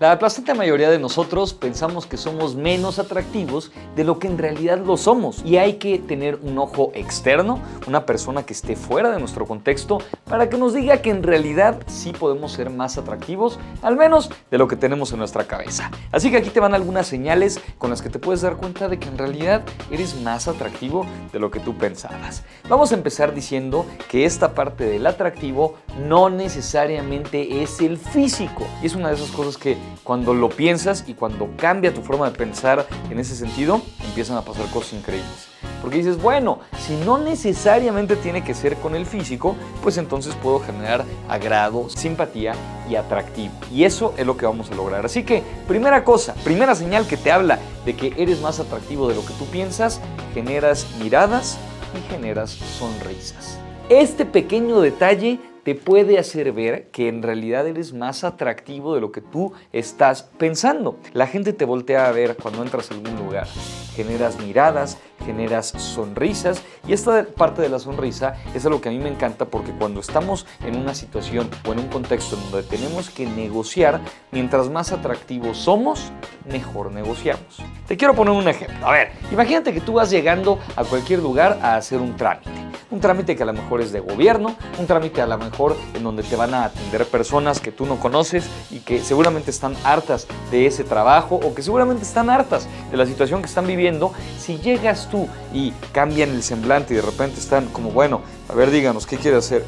La aplastante mayoría de nosotros pensamos que somos menos atractivos de lo que en realidad lo somos y hay que tener un ojo externo, una persona que esté fuera de nuestro contexto para que nos diga que en realidad sí podemos ser más atractivos, al menos de lo que tenemos en nuestra cabeza. Así que aquí te van algunas señales con las que te puedes dar cuenta de que en realidad eres más atractivo de lo que tú pensabas. Vamos a empezar diciendo que esta parte del atractivo no necesariamente es el físico y es una de esas cosas que cuando lo piensas y cuando cambia tu forma de pensar en ese sentido, empiezan a pasar cosas increíbles. Porque dices, bueno, si no necesariamente tiene que ser con el físico, pues entonces puedo generar agrado, simpatía y atractivo. Y eso es lo que vamos a lograr. Así que, primera cosa, primera señal que te habla de que eres más atractivo de lo que tú piensas, generas miradas y generas sonrisas. Este pequeño detalle te puede hacer ver que en realidad eres más atractivo de lo que tú estás pensando. La gente te voltea a ver cuando entras a algún lugar. Generas miradas, generas sonrisas y esta parte de la sonrisa es algo que a mí me encanta porque cuando estamos en una situación o en un contexto donde tenemos que negociar, mientras más atractivos somos, mejor negociamos. Te quiero poner un ejemplo. A ver, imagínate que tú vas llegando a cualquier lugar a hacer un trámite un trámite que a lo mejor es de gobierno, un trámite a lo mejor en donde te van a atender personas que tú no conoces y que seguramente están hartas de ese trabajo o que seguramente están hartas de la situación que están viviendo, si llegas tú y cambian el semblante y de repente están como, bueno, a ver, díganos, ¿qué quiere hacer?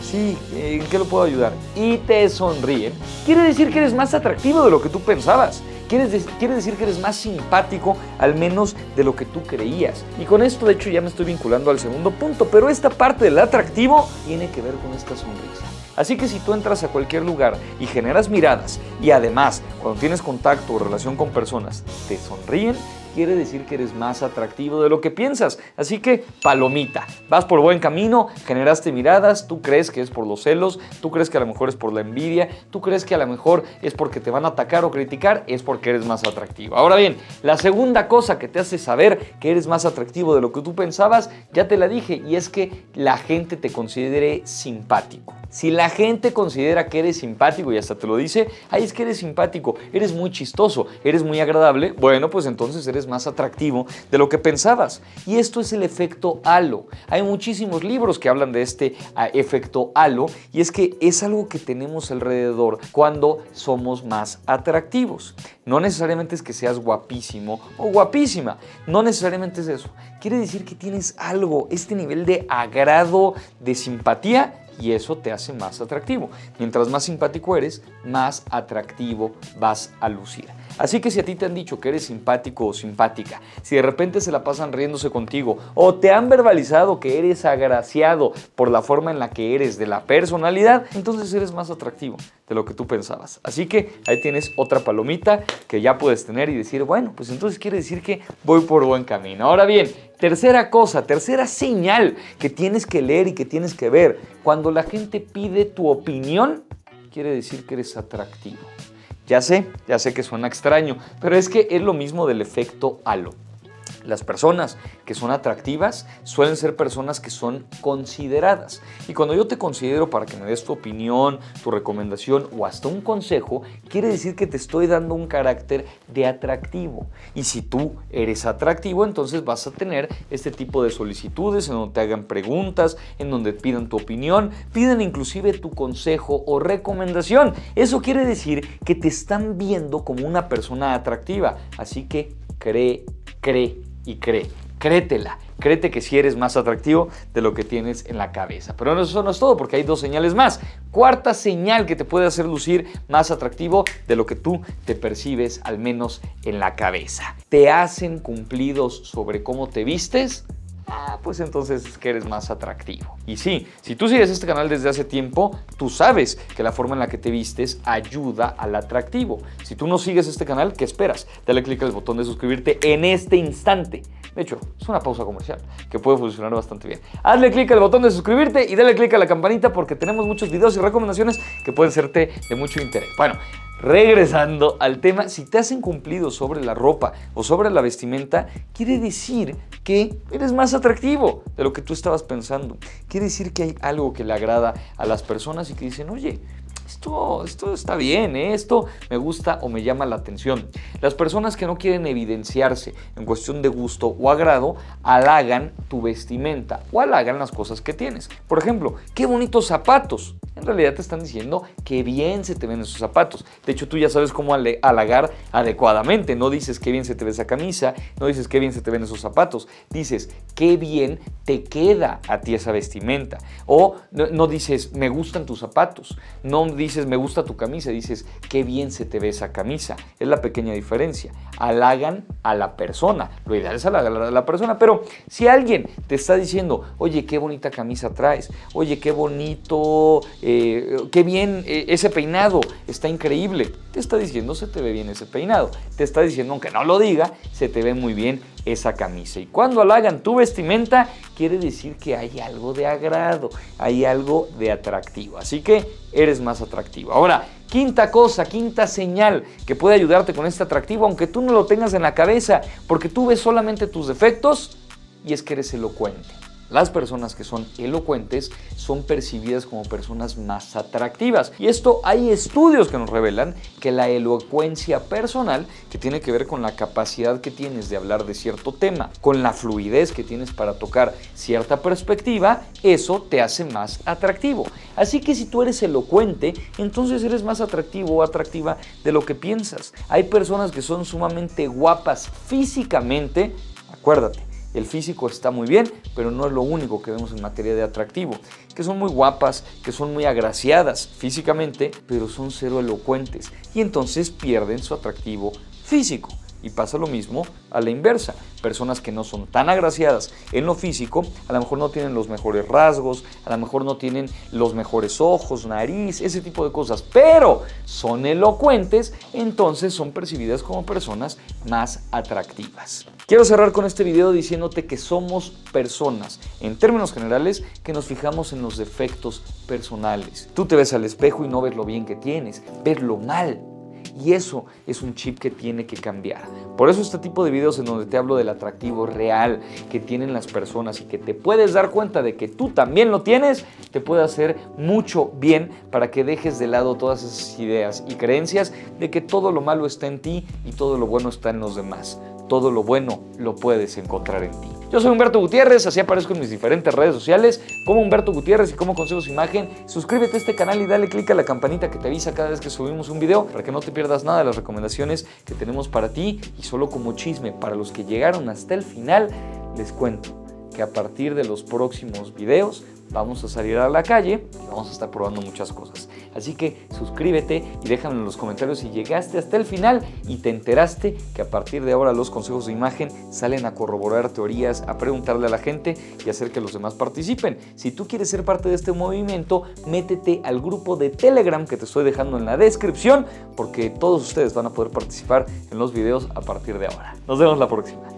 Sí, ¿en qué lo puedo ayudar? Y te sonríen. Quiere decir que eres más atractivo de lo que tú pensabas. Quiere, decir que eres más simpático, al menos de lo que tú creías. Y con esto, de hecho, ya me estoy vinculando al segundo punto, pero esta parte del atractivo tiene que ver con esta sonrisa. Así que si tú entras a cualquier lugar y generas miradas y además cuando tienes contacto o relación con personas te sonríen, quiere decir que eres más atractivo de lo que piensas. Así que, palomita, vas por buen camino, generaste miradas, tú crees que es por los celos, tú crees que a lo mejor es por la envidia, tú crees que a lo mejor es porque te van a atacar o criticar, es porque eres más atractivo. Ahora bien, la segunda cosa que te hace saber que eres más atractivo de lo que tú pensabas, ya te la dije, y es que la gente te considere simpático. Si la gente considera que eres simpático y hasta te lo dice, ahí es que eres simpático, eres muy chistoso, eres muy agradable, bueno, pues entonces eres más atractivo de lo que pensabas. Y esto es el efecto halo. Hay muchísimos libros que hablan de este ah, efecto halo y es que es algo que tenemos alrededor cuando somos más atractivos. No necesariamente es que seas guapísimo o guapísima, no necesariamente es eso. Quiere decir que tienes algo, este nivel de agrado, de simpatía y eso te hace más atractivo. Mientras más simpático eres, más atractivo vas a lucir. Así que si a ti te han dicho que eres simpático o simpática, si de repente se la pasan riéndose contigo o te han verbalizado que eres agraciado por la forma en la que eres de la personalidad, entonces eres más atractivo de lo que tú pensabas. Así que ahí tienes otra palomita que ya puedes tener y decir, bueno, pues entonces quiere decir que voy por buen camino. Ahora bien, tercera cosa, tercera señal que tienes que leer y que tienes que ver, cuando la gente pide tu opinión, quiere decir que eres atractivo. Ya sé, ya sé que suena extraño, pero es que es lo mismo del efecto halo. Las personas que son atractivas suelen ser personas que son consideradas. Y cuando yo te considero para que me des tu opinión, tu recomendación o hasta un consejo, quiere decir que te estoy dando un carácter de atractivo. Y si tú eres atractivo, entonces vas a tener este tipo de solicitudes en donde te hagan preguntas, en donde pidan tu opinión, piden inclusive tu consejo o recomendación. Eso quiere decir que te están viendo como una persona atractiva. Así que cree, cree y cree. Créetela, créete que si eres más atractivo de lo que tienes en la cabeza. Pero eso no es todo porque hay dos señales más. Cuarta señal que te puede hacer lucir más atractivo de lo que tú te percibes al menos en la cabeza. ¿Te hacen cumplidos sobre cómo te vistes? Ah, pues entonces es que eres más atractivo. Y sí, si tú sigues este canal desde hace tiempo, tú sabes que la forma en la que te vistes ayuda al atractivo. Si tú no sigues este canal, ¿qué esperas? Dale clic al botón de suscribirte en este instante. De hecho, es una pausa comercial que puede funcionar bastante bien. Hazle clic al botón de suscribirte y dale clic a la campanita porque tenemos muchos videos y recomendaciones que pueden serte de mucho interés. Bueno, regresando al tema, si te hacen cumplido sobre la ropa o sobre la vestimenta, quiere decir que eres más atractivo de lo que tú estabas pensando. Quiere decir que hay algo que le agrada a las personas y que dicen, oye, esto, esto está bien, ¿eh? esto me gusta o me llama la atención. Las personas que no quieren evidenciarse en cuestión de gusto o agrado, halagan tu vestimenta o halagan las cosas que tienes. Por ejemplo, qué bonitos zapatos. En realidad te están diciendo que bien se te ven esos zapatos. De hecho, tú ya sabes cómo halagar adecuadamente. No dices qué bien se te ve esa camisa, no dices qué bien se te ven esos zapatos. Dices qué bien te queda a ti esa vestimenta. O no, dices me gustan tus zapatos. Dices me gusta tu camisa. Dices qué bien se te ve esa camisa. Es la pequeña diferencia. Halagan a la persona. Lo ideal es halagar a la persona. Pero si alguien te está diciendo, oye, qué bonita camisa traes. Oye, qué bonito. Eh, qué bien eh, ese peinado, está increíble. Te está diciendo, se te ve bien ese peinado. Te está diciendo, aunque no lo diga, se te ve muy bien esa camisa. Y cuando halagan tu vestimenta, quiere decir que hay algo de agrado, hay algo de atractivo. Así que eres más atractivo. Ahora, quinta cosa, quinta señal que puede ayudarte con este atractivo, aunque tú no lo tengas en la cabeza, porque tú ves solamente tus defectos y es que eres elocuente. Las personas que son elocuentes son percibidas como personas más atractivas. Y esto hay estudios que nos revelan que la elocuencia personal, que tiene que ver con la capacidad que tienes de hablar de cierto tema, con la fluidez que tienes para tocar cierta perspectiva, eso te hace más atractivo. Así que si tú eres elocuente, entonces eres más atractivo o atractiva de lo que piensas. Hay personas que son sumamente guapas físicamente, acuérdate, el físico está muy bien, pero no es lo único que vemos en materia de atractivo. Que son muy guapas, que son muy agraciadas físicamente, pero son cero elocuentes. Y entonces pierden su atractivo físico. Y pasa lo mismo a la inversa. Personas que no son tan agraciadas en lo físico, a lo mejor no tienen los mejores rasgos, a lo mejor no tienen los mejores ojos, nariz, ese tipo de cosas, pero son elocuentes, entonces son percibidas como personas más atractivas. Quiero cerrar con este video diciéndote que somos personas, en términos generales, que nos fijamos en los defectos personales. Tú te ves al espejo y no ves lo bien que tienes, ves lo mal y eso es un chip que tiene que cambiar. Por eso este tipo de videos en donde te hablo del atractivo real que tienen las personas y que te puedes dar cuenta de que tú también lo tienes, te puede hacer mucho bien para que dejes de lado todas esas ideas y creencias de que todo lo malo está en ti y todo lo bueno está en los demás todo lo bueno lo puedes encontrar en ti. Yo soy Humberto Gutiérrez, así aparezco en mis diferentes redes sociales como Humberto Gutiérrez y como Consejos Imagen. Suscríbete a este canal y dale click a la campanita que te avisa cada vez que subimos un video para que no te pierdas nada de las recomendaciones que tenemos para ti. Y solo como chisme, para los que llegaron hasta el final, les cuento que a partir de los próximos videos vamos a salir a la calle y vamos a estar probando muchas cosas. Así que suscríbete y déjame en los comentarios si llegaste hasta el final y te enteraste que a partir de ahora los consejos de imagen salen a corroborar teorías, a preguntarle a la gente y hacer que los demás participen. Si tú quieres ser parte de este movimiento, métete al grupo de Telegram que te estoy dejando en la descripción porque todos ustedes van a poder participar en los videos a partir de ahora. Nos vemos la próxima.